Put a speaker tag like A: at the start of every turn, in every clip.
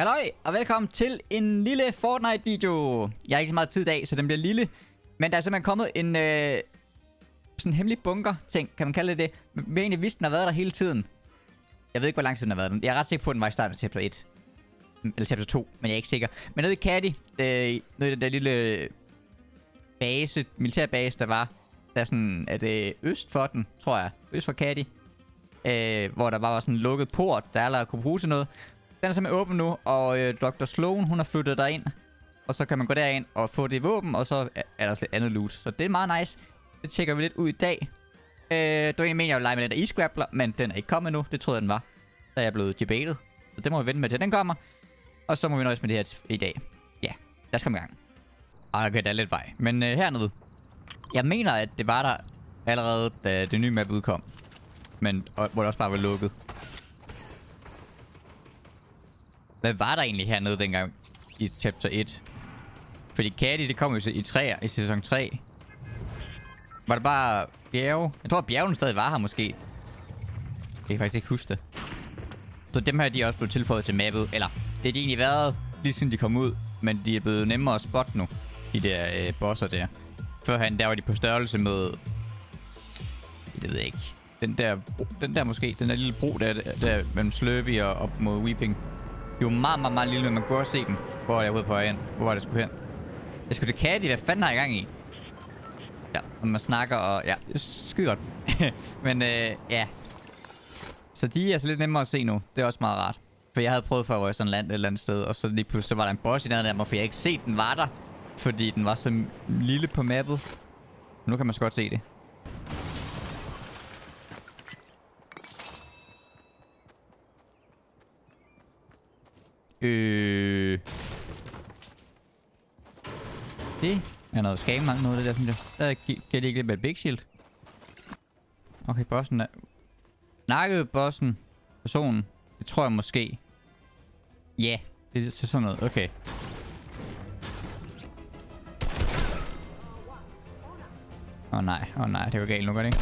A: Halløj, og velkommen til en lille Fortnite-video. Jeg har ikke så meget tid i dag, så den bliver lille. Men der er simpelthen kommet en øh, sådan hemmelig bunker-ting, kan man kalde det det. Men egentlig vidste, den har været der hele tiden. Jeg ved ikke, hvor lang tid den har været der. Jeg er ret sikker på, at den var i starten af chapter 1. Mm, eller chapter 2, men jeg er ikke sikker. Men nede i Caddy, øh, nede i den der lille base, militærbase, der var, der er sådan, er det øst for den, tror jeg. Øst for Caddy. Øh, hvor der bare var sådan en lukket port, der allerede kunne bruge til noget. Den er simpelthen åben nu, og øh, Dr. Sloan, hun har flyttet ind. Og så kan man gå derind og få det våben, og så er der også lidt andet loot. Så det er meget nice. Det tjekker vi lidt ud i dag. Øh, det var egentlig meningen, jeg ville lege med den der e-scrappler, men den er ikke kommet nu. Det troede jeg, den var. Da er jeg blevet debatet. Så det må vi vente med, til den kommer. Og så må vi nøjes med det her i dag. Ja, lad os komme i gang. Ej, okay, der er lidt vej. Men øh, hernede. Jeg mener, at det var der allerede, da det nye map udkom. Men og, hvor det også bare var lukket. Hvad var der egentlig hernede dengang i chapter 1? Fordi Caddy, det kom jo i 3, i sæson 3. Var det bare bjerge? Jeg tror, at bjergene stadig var her måske. Jeg kan faktisk ikke huske det. Så dem her, de er også blevet tilføjet til mappet. Eller, det har de egentlig været, lige siden de kom ud. Men de er blevet nemmere at spotte nu. De der øh, bosser der. Førhen, der var de på størrelse med... Det ved jeg ikke. Den der, den der måske, den der lille bro der, der, der mellem Slurpy og op mod Weeping. De var meget, meget, meget lille, men man kunne også se dem. Hvor er jeg ude på vej? Hvor var det skulle hen? Jeg skulle til Caddy, hvad fanden har jeg gang i? Ja, og man snakker og... Ja, det er skide godt. men øh, ja. Så de er altså lidt nemmere at se nu. Det er også meget rart. For jeg havde prøvet før, hvor jeg sådan land et eller andet sted, og så lige pludselig så var der en boss i nærheden af mig, for jeg ikke set, den var der. Fordi den var så lille på mappet. Nu kan man så godt se det. Øh... Det er noget scam noget det der, synes jeg. Der kan det ikke lidt med et big shield. Okay, bossen er... Nakkede bossen. Personen. Det tror jeg måske. Ja, yeah, det er sådan noget. Okay. Åh oh, nej, åh oh, nej, det var galt nu, gør det ikke?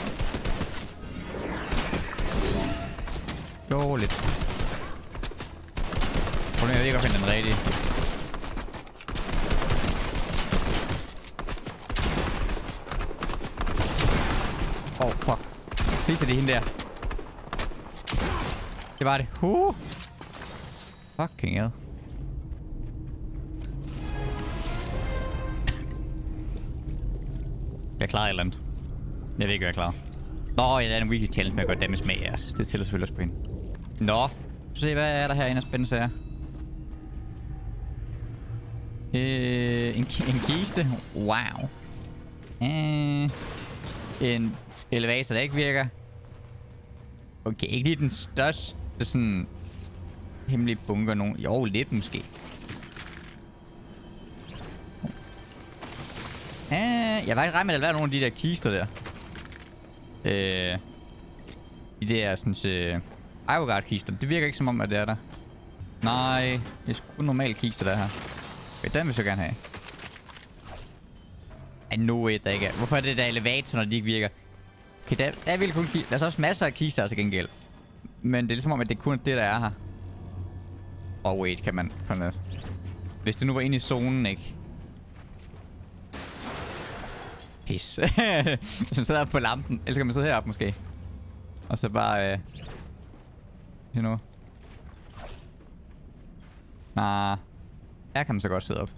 A: Dårligt. Problemet er ikke at finde den rigtige. Åh, oh, fuck. Please er det hende der. Det var det. Uh. Fucking hell. Jeg klarer et eller andet. Jeg ved ikke, hvad jeg klarer. Nå, jeg det er en weekly challenge med at gøre damage med jeres. Det tæller selvfølgelig også på hende. Nå. Så se, hvad er der herinde af spændende sager? Øh, en, en kiste. Wow. Øh, en elevator, der ikke virker. Okay, ikke lige den største sådan hemmelige bunker nogen. Jo, lidt måske. Øh, jeg var ikke ret med, at der var nogle af de der kister der. Øh, de der sådan øh, Ivogard kister. Det virker ikke som om, at det er der. Nej, det er sgu normale kister, der er her. Okay, den vil jeg gerne have. Ej, know it, der ikke er. Hvorfor er det der elevator, når de ikke virker? Okay, der, der er virkelig kun. Der er så også masser af kister til gengæld. Men det er ligesom om, at det kun det, der er her. Oh wait, kan man... Kan man hvis det nu var inde i zonen, ikke? Pis. Hvis man sidder på lampen. Ellers kan man sidde heroppe måske. Og så bare... Øh, you know. Nah. Her kan man så godt sidde op.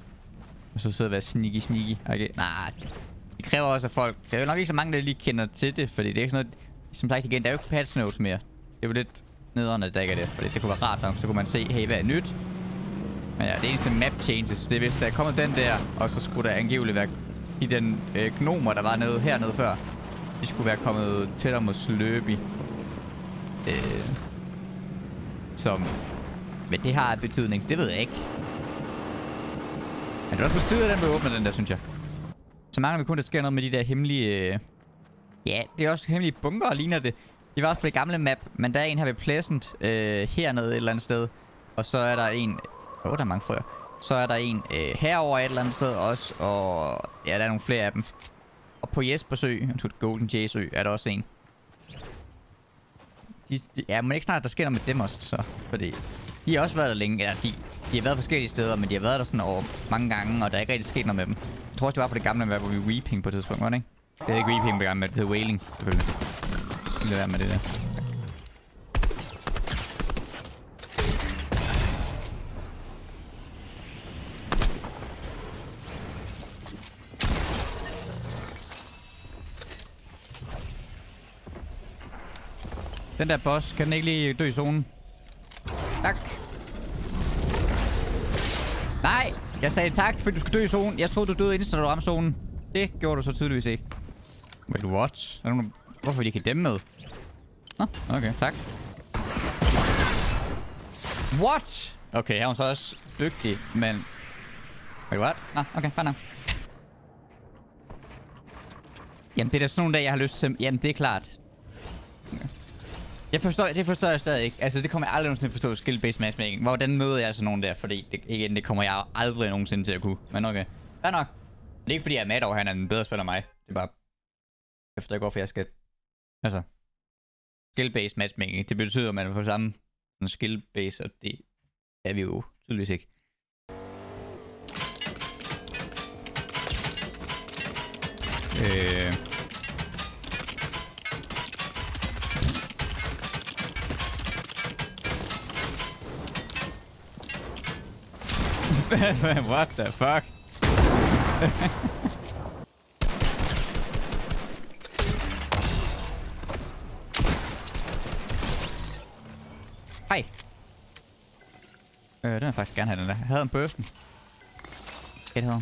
A: Og så sidde og være sneaky sneaky. Okay. Nej. Det kræver også af folk. Der er jo nok ikke så mange, der lige kender til det. Fordi det er ikke sådan noget... Som sagt igen, der er jo ikke patch notes mere. Det er jo lidt nederen, at der ikke er det. Fordi det kunne være rart nok. Så kunne man se, hey, hvad er nyt? Men ja, det eneste map changes, det er hvis der er kommet den der, og så skulle der angiveligt være i den øh, gnomer, der var nede hernede før. De skulle være kommet tættere mod Sløbi. Øh, som... Men det har betydning, det ved jeg ikke. Men det er også på tide, at den blev åbnet, den der, synes jeg. Så mangler vi kun, at der sker noget med de der hemmelige... Øh... Ja, det er også hemmelige bunker, ligner det. Det var også på det gamle map, men der er en her ved Pleasant, øh, hernede et eller andet sted. Og så er der en... Åh, oh, der er mange frøer. Så er der en øh, herover et eller andet sted også, og ja, der er nogle flere af dem. Og på Jespersø, undskyld, Golden Jesø, er der også en. De, de, ja, men ikke snart, der sker noget med dem også, så. Fordi de har også været der længe. Eller de, de har været forskellige steder, men de har været der sådan over mange gange, og der er ikke rigtig sket noget med dem. Jeg tror også, det var på det gamle, hvor vi Weeping på et tidspunkt, var det ikke? Det er ikke Weeping på det gamle, det hedder Wailing, selvfølgelig. Lad være med det der. Den der boss, kan den ikke lige dø i zonen? Tak. Nej, jeg sagde tak, fordi du skal dø i zonen. Jeg troede, du døde inden, da du ramte zonen. Det gjorde du så tydeligvis ikke. Wait, what? Er nogen... Hvorfor vil de ikke dem med? Nå, okay, tak. What? Okay, han var så også dygtig, men... Wait, what? Nå, okay, fair nok. Jamen, det er da sådan nogle dage, jeg har lyst til... Jamen, det er klart. Jeg forstår, det forstår jeg stadig ikke. Altså, det kommer jeg aldrig nogensinde forstå, skill-based matchmaking. Hvordan møder jeg så nogen der? Fordi det, igen, det kommer jeg aldrig nogensinde til at kunne. Men okay. Fair nok. Det er ikke fordi, jeg er mad over, han er en bedre spiller end mig. Det er bare... Jeg forstår ikke, hvorfor jeg skal... Altså... Skill-based matchmaking. Det betyder, at man er på samme skill-base, og det er vi jo tydeligvis ikke. Øh... What the fuck? Hej. Øh, den vil faktisk gerne have, den der. Jeg havde en bursten. Et her.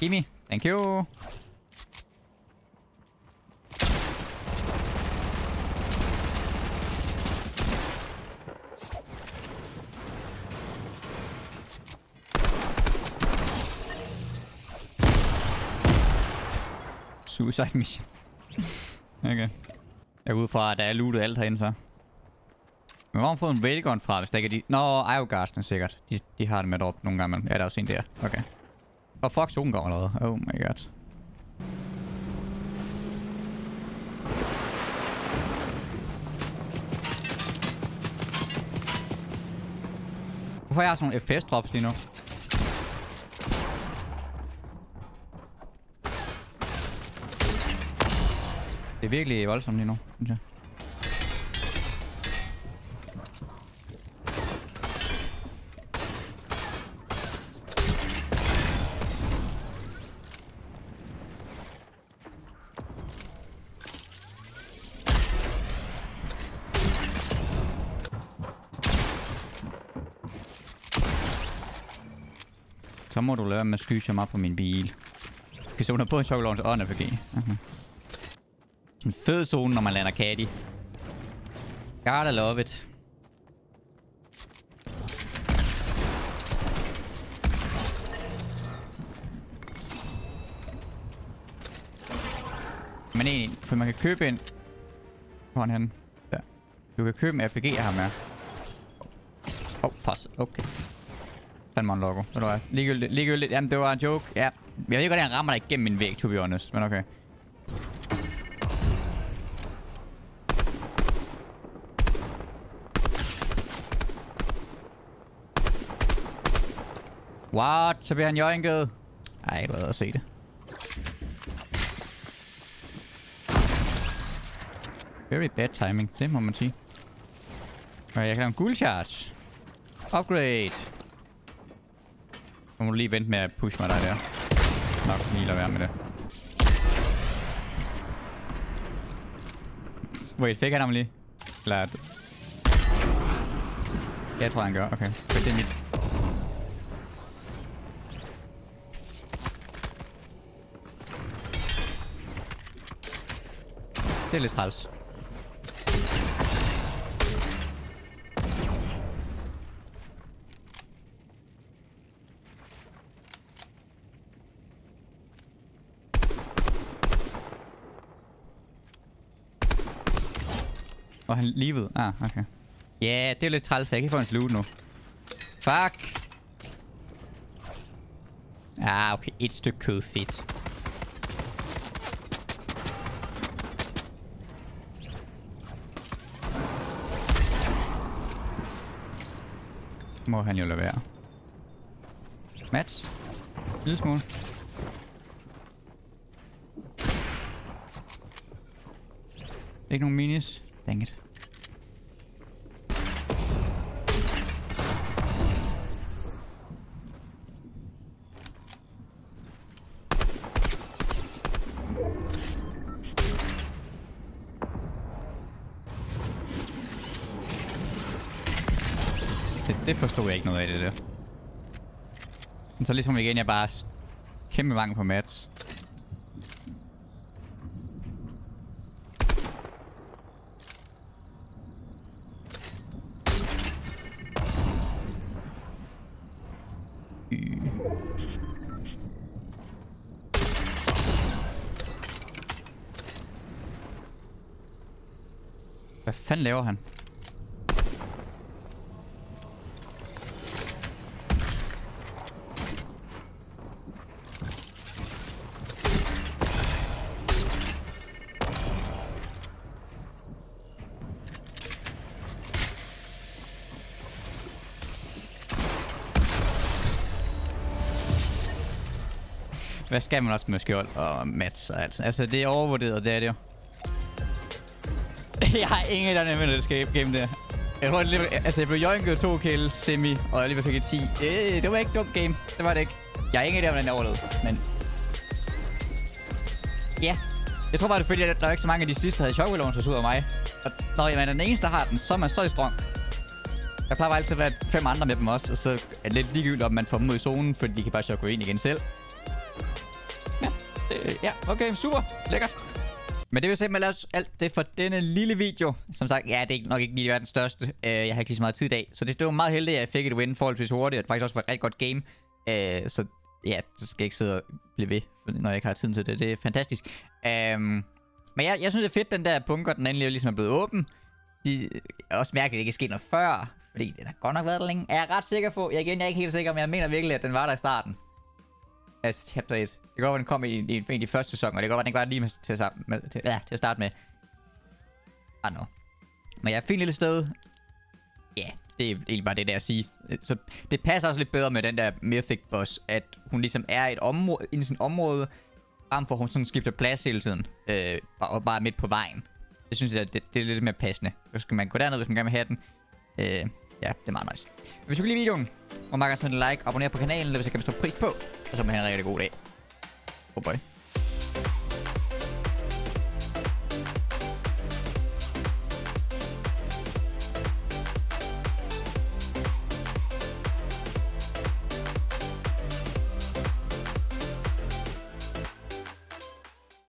A: Gimme. Thank you. Suicide mission. okay. Jeg går ud fra, at der er lootet alt herinde så. Men hvor har man fået en railgun fra, hvis der ikke er de... Nå, Iogarsten sikkert. De, de har det med op nogle gange, men ja, der er også en der. Okay. Og fuck, solen går allerede. Oh my god. Hvorfor har sådan nogle FPS-drops lige nu? Det er virkelig voldsomt lige nu, synes jeg. Så må du lade være med at skyde mig på min bil. Okay, så hun har både en chokolade og en RPG. Okay. Mhm. En fed zone, når man lander caddy. Gotta love it. Men egentlig, for man kan købe en... Hvor er han henne? Der. Du kan købe en RPG af ham her. Åh, oh, fast. Okay. Fandme en logo. Ved du hvad? Ligegyldigt. Ligegyldigt. Jamen, det var en joke. Ja. Jeg ved ikke, hvordan jeg rammer dig igennem min væg, to be honest. Men okay. What? Så bliver han joinket. Ej, du havde at se det. Very bad timing, det må man sige. Okay, jeg kan lave en guld charge. Upgrade. Nu må du lige vente med at push mig der der. Nok lige lade være med det. Wait, fik han ham lige? Eller... Jeg tror, han gør. Okay, det er mit. Det er lidt træls. Og han livet. Ah, okay. Ja, yeah, det er lidt træls, for jeg kan få en loot nu. Fuck. Ah, okay. Et stykke kød. Fedt. Må han jo lade være. Mats. Lille smule. Ikke nogen minis. Dang it. Det, forstod jeg ikke noget af det der. Men så ligesom igen, jeg bare kæmpe mangel på mats. Hvad fanden laver han? Hvad skal man også med skjold og mats og alt sådan? Altså, det er overvurderet, det er det jo. jeg har ingen der med det escape game der. Jeg tror, lige, altså, jeg blev joinket to kills, semi, og jeg lige fik 10. Øh, det var ikke et dumt game. Det var det ikke. Jeg er ingen der, hvordan jeg overlevede, men... Ja. Jeg tror bare, det er fordi, at der var ikke så mange af de sidste, der havde shockwave ud af mig. Og når man er den eneste, der har den, så er man så i strong. Der plejer bare altid at være fem andre med dem også, og så er det lidt ligegyldigt, om man får dem ud i zonen, fordi de kan bare shockwave ind igen selv. Ja, ja, okay, super. Lækkert. Men det vil simpelthen også alt det for denne lille video. Som sagt, ja, det er nok ikke lige verdens største. Uh, jeg har ikke lige så meget tid i dag. Så det, det var meget heldigt, at jeg fik et win forholdsvis hurtigt. Og det faktisk også var et rigtig godt game. Uh, så ja, så skal jeg ikke sidde og blive ved, når jeg ikke har tiden til det. Det er fantastisk. Um, men jeg, jeg synes, det er fedt, den der bunker, den endelig ligesom er blevet åben. De, jeg også mærker, at det ikke er sket noget før. Fordi den har godt nok været der længe. Er jeg ret sikker på? Jeg, igen, jeg er ikke helt sikker, men jeg mener virkelig, at den var der i starten af chapter 1. Det kan godt være, den kom i, i, i, i de første sæsoner, og det kan godt være, den ikke var lige med, til, at- med, til, ja, til at starte med. I don't know. Men jeg er et fint lille sted. Ja, yeah, det er egentlig bare det der at sige. Så det passer også lidt bedre med den der Mythic boss, at hun ligesom er i et område, i sin område, frem for at hun sådan skifter plads hele tiden. Øh, og bare midt på vejen. Det synes jeg, det, det er lidt mere passende. Så skal man gå derned, hvis man gerne vil have den. Øh, ja, det er meget nice. Hvis du kan lide videoen, og man kan smide en like, abonnere på kanalen, hvis jeg kan bestå pris på. Og så må I have en rigtig god dag. Oh boy.